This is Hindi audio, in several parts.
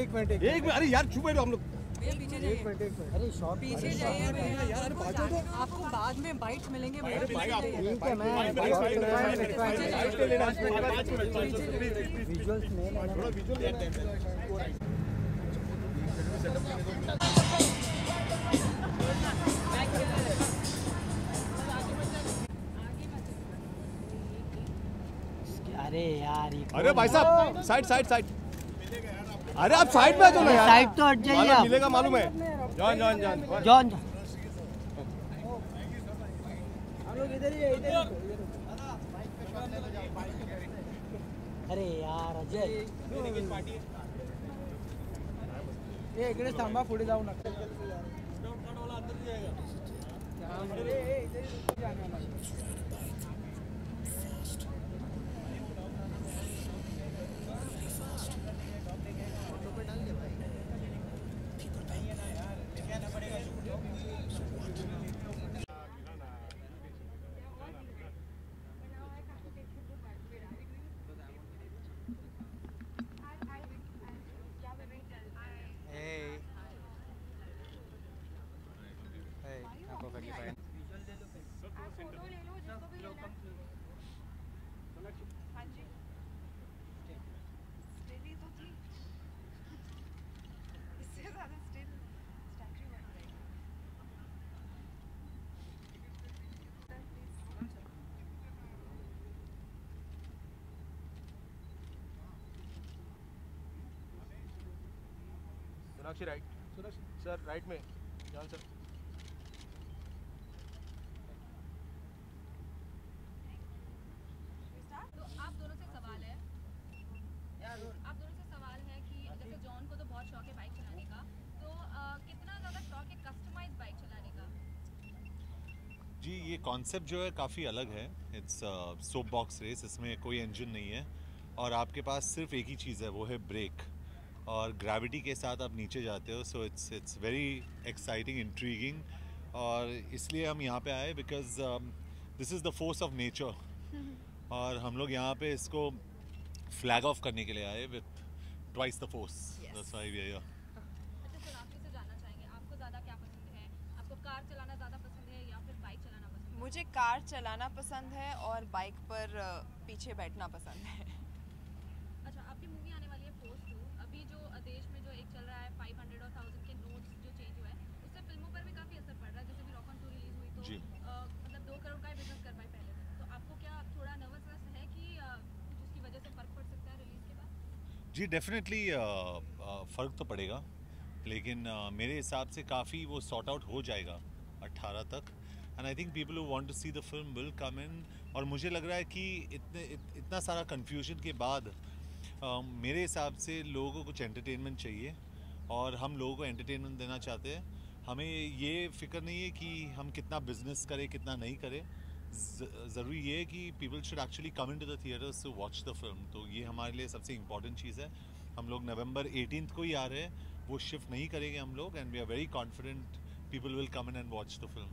एक मिनट एक मिनट अरे यार छुपे हम लोग। पीछे जाइए मिनट एक मिनट अरे शॉट पीछे जाइए आपको बाद में बाइट मिलेंगे जाइए। ठीक है मैं विजुअल्स में अरे यार अरे भाई साहब साइड साइड साइड। अरे आप साइड में आ जाओ ना यार। साइड तो हट जाइए आप। मिलेगा मालूम है। John John John. जॉन अरे यार अजय। हे इकडे थांबा पुढे जाऊ नका. Hey. Sonakshi right sir right में जॉन सर तो आप दोनों से सवाल है। आप दोनों से सवाल है कि जैसे जॉन को तो बहुत शौक है बाइक चलाने का तो अ, कितना ज़्यादा शौक है कस्टमाइज बाइक चलाने का? जी ये कॉन्सेप्ट जो है काफ़ी अलग है। इट्स सोप बॉक्स रेस इसमें कोई इंजन नहीं है। और आपके पास सिर्फ़ एक ही चीज़ है वो है ब्रेक और ग्रेविटी के साथ आप नीचे जाते हो so it's it's very exciting intriguing और इसलिए हम यहाँ पे आए because this is the force of nature और हम लोग यहाँ पे इसको फ्लैग ऑफ़ करने के लिए आए with twice the force that's why we are here अच्छा सोनाक्षी से जानना चाहेंगे? आपको ज़्यादा क्या पसंद है? आपको कार चलाना ज़्यादा पसंद है या फिर बाइक चलाना पसंद मुझे कार चलाना पसंद है और बाइक पर पीछे बैठना पसंद है अच्छा आपकी मूवी आने वाली है पोस्ट टू अभी जो देश में जो एक चल रहा है 500 और 1000 के नोट्स जो चेंज हुआ है उससे फ़िल्मों पर भी काफ़ी असर पड़ रहा है। जैसे भी रॉक ऑन टू रिलीज़ हुई तो मतलब दो करोड़ का बिज़नेस कर पाई पहले। तो आपको क्या थोड़ा नर्वसनेस है कि कुछ उसकी वजह से फ़र्क पड़ सकता है रिलीज़ के बाद? जी डेफिनेटली फ़र्क तो पड़ेगा। लेकिन uh, मेरे हिसाब से काफ़ी वो सॉर्ट आउट हो जाएगा 18 तक। And I think people want to see the film will come in और मुझे लग रहा है कि इतने इत, इतना सारा कन्फ्यूज़न के बाद मेरे हिसाब से लोगों को कुछ एंटरटेनमेंट चाहिए और हम लोगों को एंटरटेनमेंट देना चाहते हैं। हमें ये फ़िक्र नहीं है कि हम कितना बिज़नेस करें, कितना नहीं करें। ज़रूरी ये है कि people should actually come in to the theatres to watch the film तो ये हमारे लिए सबसे इंपॉर्टेंट चीज़ है। हम लोग नवंबर 18th को ही आ रहे हैं। वो शिफ्ट नहीं करेंगे हम लोग and we are very confident people will come in and watch the film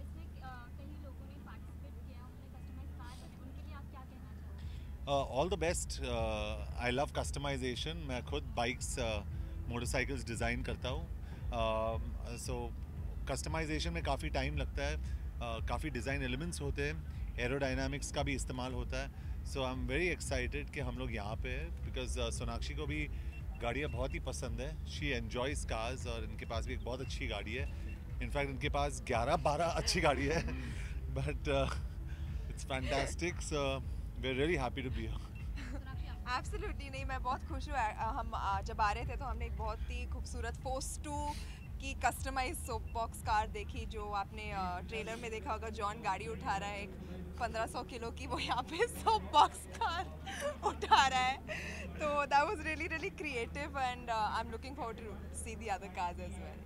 इसमें अ, कई लोगों ने पार्टिसिपेट किया उन्होंने कस्टमाइज कार बने उनके लिए आप क्या कहना चाहोगे all the best I love customisation मैं खुद बाइक्स मोटरसाइकिल्स डिज़ाइन करता हूँ. सो कस्टमाइजेशन में काफ़ी टाइम लगता है. Uh, काफ़ी डिज़ाइन एलिमेंट्स होते हैं. एरोडाइनामिक्स का भी इस्तेमाल होता है. So I am very excited कि हम लोग यहाँ पे हैं बिकॉज़ सोनाक्षी को भी गाड़ियाँ बहुत ही पसंद है. शी एन्जॉयज कार्स और इनके पास भी एक बहुत अच्छी गाड़ी है. इनफैक्ट इनके पास 11 12 अच्छी गाड़ी है. But it's fantastic so are really happy to be Sonakshi absolutely नहीं, मैं बहुत खुश हूँ हम जब आ रहे थे तो हमने एक बहुत ही खूबसूरत पोस्ट टू की कस्टमाइज सोप बॉक्स कार देखी, जो आपने ट्रेलर में देखा होगा जॉन गाड़ी उठा रहा है, एक 1500 किलो की वो यहाँ पे सोप बॉक्स कार उठा रहा है। तो that was really really creative and I am looking forward to see the other cars as well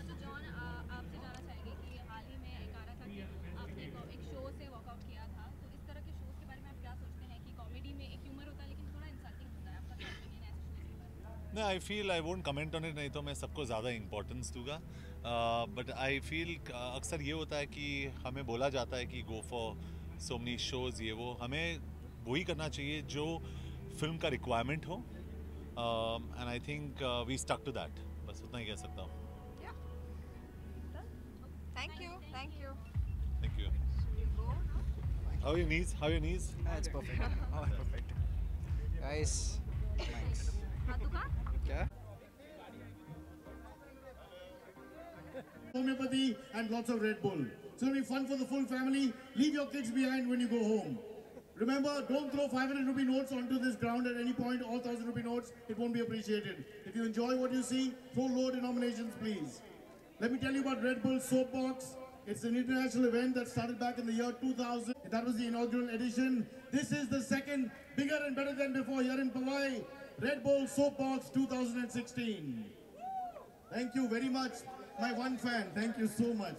अच्छा जॉन आ- आपसे जानना चाहेंगे कि हाल ही में एक आ रहा था कि आपने एक, एक शो से वॉकआउट किया था तो इस तरह के शोज़ के बारे में आप क्या सोचते हैं कि कॉमेडी में एक ह्यूमर होता है लेकिन थोड़ा इंसल्टिंग होता है आपका क्या ओपिनियन है ऐसे शोज़ नहीं I feel I won't comment on it नहीं तो मैं सबको ज़्यादा इंपॉर्टेंस दूँगा बट आई फील अक्सर ये होता है कि हमें बोला जाता है कि go for so money shows ये वो हमें वही करना चाहिए जो फ़िल्म का रिक्वायरमेंट हो and I think we stuck to that बस उतना ही कह सकता हूँ Thank you, thank you. Thank you How are your knees? How are your knees? Yeah, it's perfect. Oh, perfect. Guys, thanks. Homeopathy and lots of Red Bull. It's going to be fun for the full family. Leave your kids behind when you go home. Remember, don't throw 500 rupee notes onto this ground at any point, or 1000 rupee notes. It won't be appreciated. If you enjoy what you see, throw low denominations, please. Let me tell you about Red Bull Soapbox. It's an international event that started back in the year 2000. That was the inaugural edition. This is the second, bigger and better than before here in Hawaii. Red Bull Soapbox 2016. Thank you very much, my one fan. Thank you so much.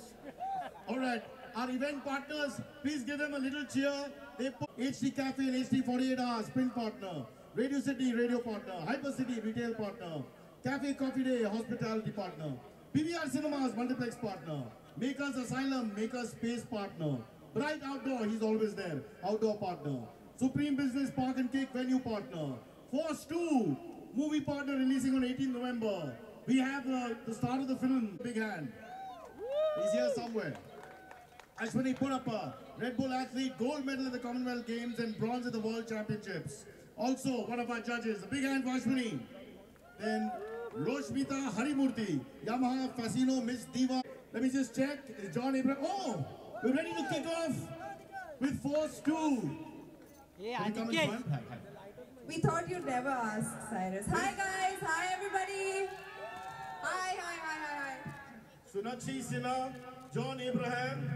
All right, our event partners, please give them a little cheer. They put HD Cafe and HD 48 Hours, print partner. Radio City, radio partner. Hyper City, retail partner. Cafe Coffee Day, hospitality partner. PVR Cinemas, multiplex partner. Makers Asylum, Makers Space partner. Bright Outdoor, he's always there. Outdoor partner. Supreme Business Park and Cake venue partner. Force 2, movie partner releasing on 18 November. We have the start of the film, Big Hand. He's here somewhere. Ashwini a Red Bull athlete, gold medal at the Commonwealth Games and bronze at the World Championships. Also, one of our judges, big hand for Ashwini. Then, Roshmita Harimurthy, Yamaha Fasino Miss Diva. Let me just check, is John Abraham? Oh, we're ready to kick off with Force 2. Yeah, I think yes. We thought you'd never ask, Cyrus. Hi guys, hi everybody. Hi, hi, hi, hi, hi. Sunachi Sinha, John Abraham,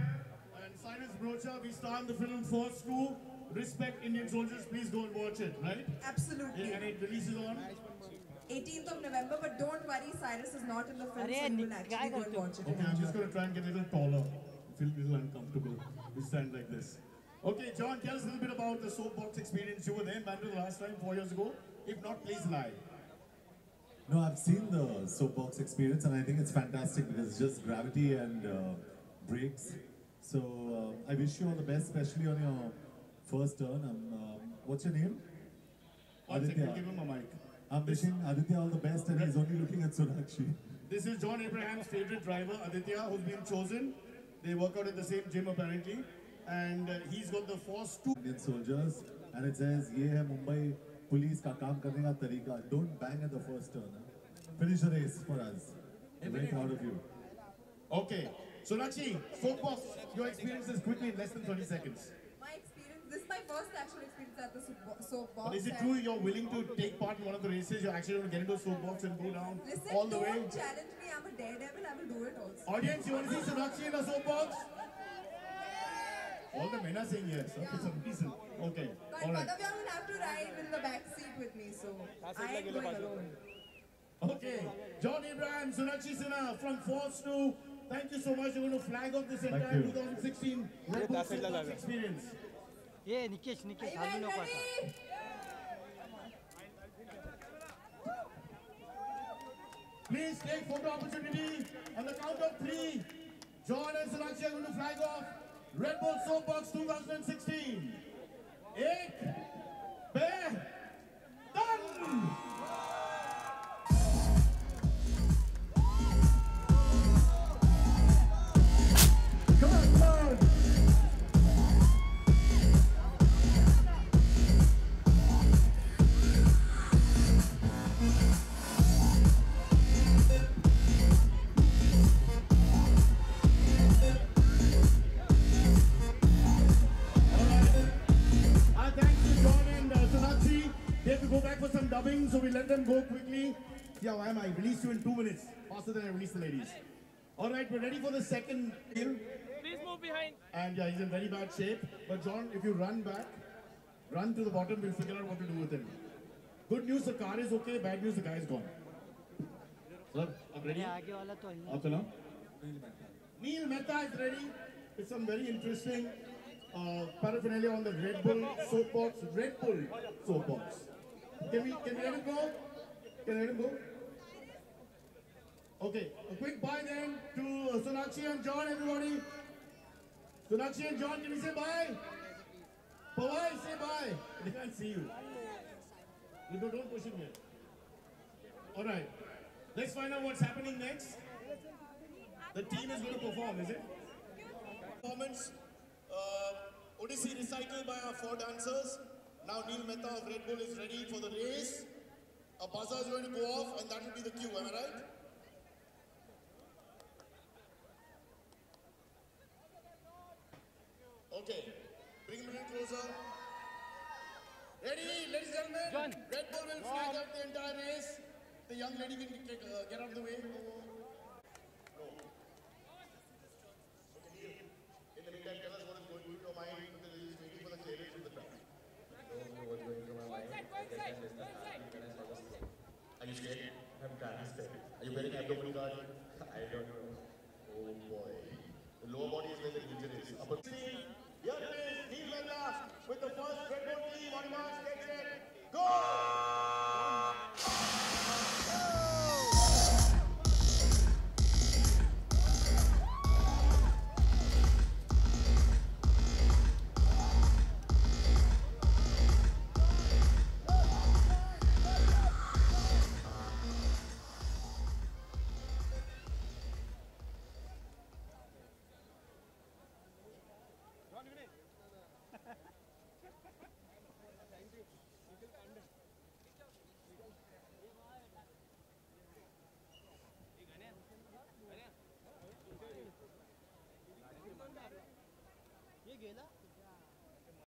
and Cyrus Brocha, we star in the film For School. Respect Indian soldiers, please go and watch it, right? Absolutely. Yeah, and it releases on? 18th of November, but don't worry, Cyrus is not in the film, so you will actually go and watch it. Okay, I'm just going to try and get a little taller. Feel a little uncomfortable. We stand like this. Okay, John, tell us a little bit about the soapbox experience. You were there in Bangalore last time, four years ago. If not, please lie. No, I've seen the soapbox experience, and I think it's fantastic because it's just gravity and uh. So uh, I wish you all the best, especially on your first turn. Um, um what's your name? Aditya. Give him a mic. I'm wishing Aditya all the best, and he's only looking at Suraj. This is John Abraham's favorite driver, Aditya, who's been chosen. They work out at the same gym, apparently. And uh, he's got the force to... Indian soldiers, and it says, Ye hai Mumbai police का काम करने का तरीका. Don't bang at the first turn. Huh? Finish the race for us. We're very proud of you. Okay, Sonakshi, soapbox, your experiences quickly in less than 30 seconds. My experience, this is my first actual experience at the soap- soapbox. But is it and- true you're willing to take part in one of the races? You're actually going to get into a soapbox and go down Listen, all the don't way? challenge me. I'm a daredevil. I will do it also. Audience, you want to see Sonakshi in a soapbox? All the men are saying yes yeah. some reason. Okay. But All right. Madhavya will have to ride in the back seat with me, so I am going alone. Okay, John Ibrahim, Sunachi, Sina, from Force 2. Thank you so much. You're going to flag off this entire 2016 Red Bull Silver experience. Yeah, Nikesh, Nikesh. Are you ready? Please take photo opportunity on the count of three. John and Sunachi are going to flag off. Red Bull Soapbox 2016. Ek, be, I release you in two minutes, faster than I release the ladies. All right, we're ready for the second kill. Please move behind. And yeah, he's in very bad shape. But John, if you run back, run to the bottom, we'll figure out what to do with him. Good news, the car is okay. Bad news, the guy is gone. Sir, I'm ready. Neil Mehta is ready with some very interesting uh, paraphernalia on the Red Bull soapbox. Red Bull soapbox. Can we, can we let him go? Can we let him go? Okay, a quick bye then to uh, Sonakshi and John, everybody. Sonakshi and John, can we say bye? Pawai, say bye. They can't see you. You don't, don't push him here. All right. Let's find out what's happening next. The team is going to perform, is it? Performance. Uh, Odyssey recital by our four dancers. Now Neil Mehta of Red Bull is ready for the race. A buzzer is going to go off, and that will be the cue. Am I right? Okay. Bring him a little closer. Ready, ladies and gentlemen. John. Red Bull will flag up the entire race. The young lady can take, uh, get out of the way. No. The tell us what is going your mind crowd. Are you scared? I'm kind of scared. Are you wearing abdominal guard? I don't know. Oh boy. The lower body is where the is. Upper Here 觉得